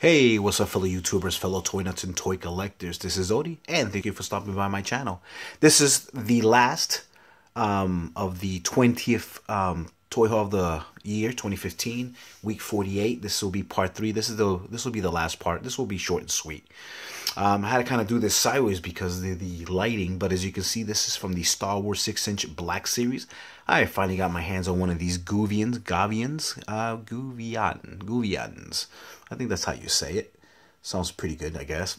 Hey, what's up, fellow YouTubers, fellow toy nuts, and toy collectors? This is Odie, and thank you for stopping by my channel. This is the last um, of the 20th um, Toy Haul of the year, 2015, week 48. This will be part three. This is the this will be the last part. This will be short and sweet. Um, I had to kind of do this sideways because of the, the lighting, but as you can see, this is from the Star Wars 6-inch Black Series. I finally got my hands on one of these Guvians, Gavians, uh, Guvian, Guvians. I think that's how you say it. Sounds pretty good, I guess.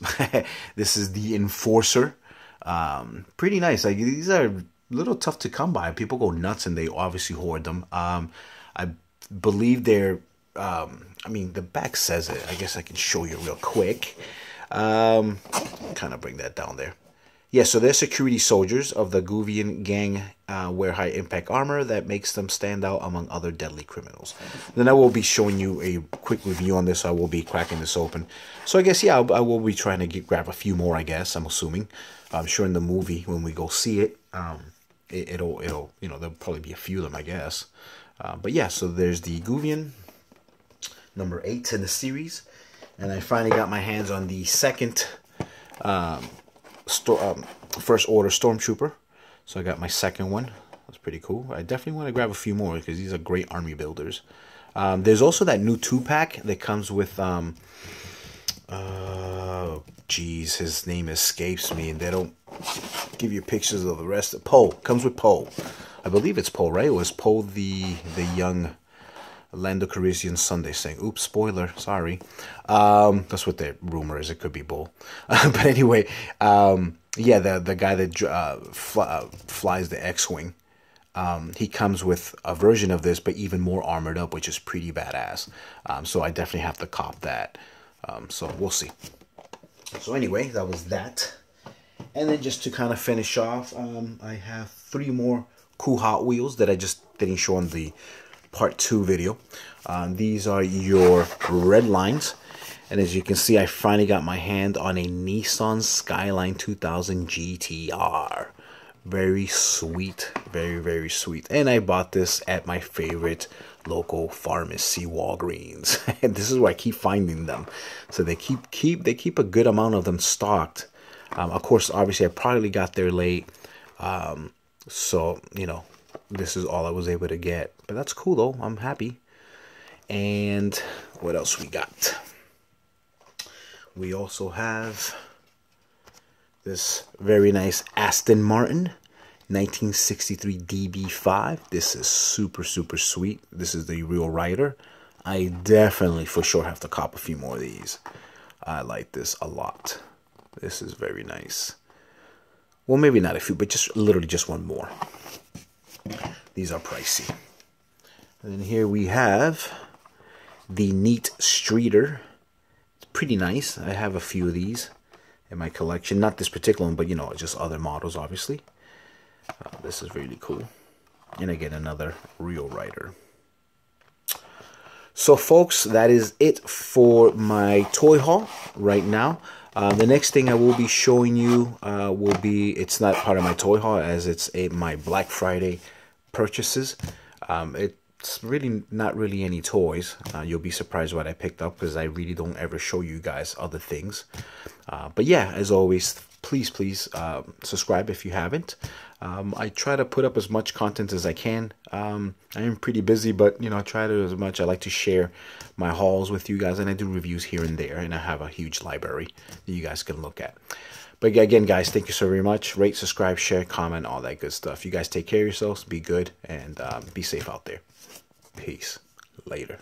this is the Enforcer. Um, pretty nice. Like these are little tough to come by. People go nuts and they obviously hoard them. Um, I believe they're. Um, I mean, the back says it. I guess I can show you real quick. Um, kind of bring that down there. Yeah, so they're security soldiers of the Guvian gang uh, wear high impact armor that makes them stand out among other deadly criminals. Then I will be showing you a quick review on this. I will be cracking this open. So I guess, yeah, I will be trying to get, grab a few more, I guess, I'm assuming. I'm sure in the movie, when we go see it, um, it will it'll, you know, there'll probably be a few of them, I guess. Uh, but yeah, so there's the Guvian, number eight in the series. And I finally got my hands on the second um, um, first order stormtrooper. So I got my second one. That's pretty cool. I definitely want to grab a few more because these are great army builders. Um, there's also that new two pack that comes with. Um, uh, his name escapes me, and they don't give you pictures of the rest. of Poe comes with Poe. I believe it's Poe, right? It was Poe the the young Lando Calrissian Sunday saying, oops, spoiler, sorry. Um, that's what the rumor is. It could be bull. but anyway, um, yeah, the, the guy that uh, fl uh, flies the X-Wing, um, he comes with a version of this, but even more armored up, which is pretty badass. Um, so I definitely have to cop that. Um, so we'll see. So anyway, that was that. And then just to kind of finish off, um, I have three more cool Hot Wheels that I just didn't show on the part two video. Um, these are your red lines. And as you can see, I finally got my hand on a Nissan Skyline 2000 GTR. Very sweet, very, very sweet. And I bought this at my favorite local pharmacy, Walgreens. and this is where I keep finding them. So they keep keep they keep a good amount of them stocked. Um, of course, obviously, I probably got there late. Um, so, you know, this is all I was able to get. But that's cool though. I'm happy. And what else we got? We also have this very nice Aston Martin 1963 DB5. This is super, super sweet. This is the real rider. I definitely for sure have to cop a few more of these. I like this a lot. This is very nice. Well, maybe not a few, but just literally just one more. These are pricey. And then here we have the Neet Streeter. It's pretty nice. I have a few of these in my collection. Not this particular one, but you know, just other models, obviously. Uh, this is really cool. And again, another real rider. So, folks, that is it for my toy haul right now. Uh, the next thing I will be showing you uh, will be, it's not part of my toy haul as it's a, my Black Friday purchases. Um, it's really not really any toys. Uh, you'll be surprised what I picked up because I really don't ever show you guys other things. Uh, but yeah, as always, please, please uh, subscribe if you haven't. Um, I try to put up as much content as I can. Um, I am pretty busy, but you know, I try to as much. I like to share my hauls with you guys, and I do reviews here and there, and I have a huge library that you guys can look at. But again, guys, thank you so very much. Rate, subscribe, share, comment, all that good stuff. You guys take care of yourselves, be good, and um, be safe out there. Peace. Later.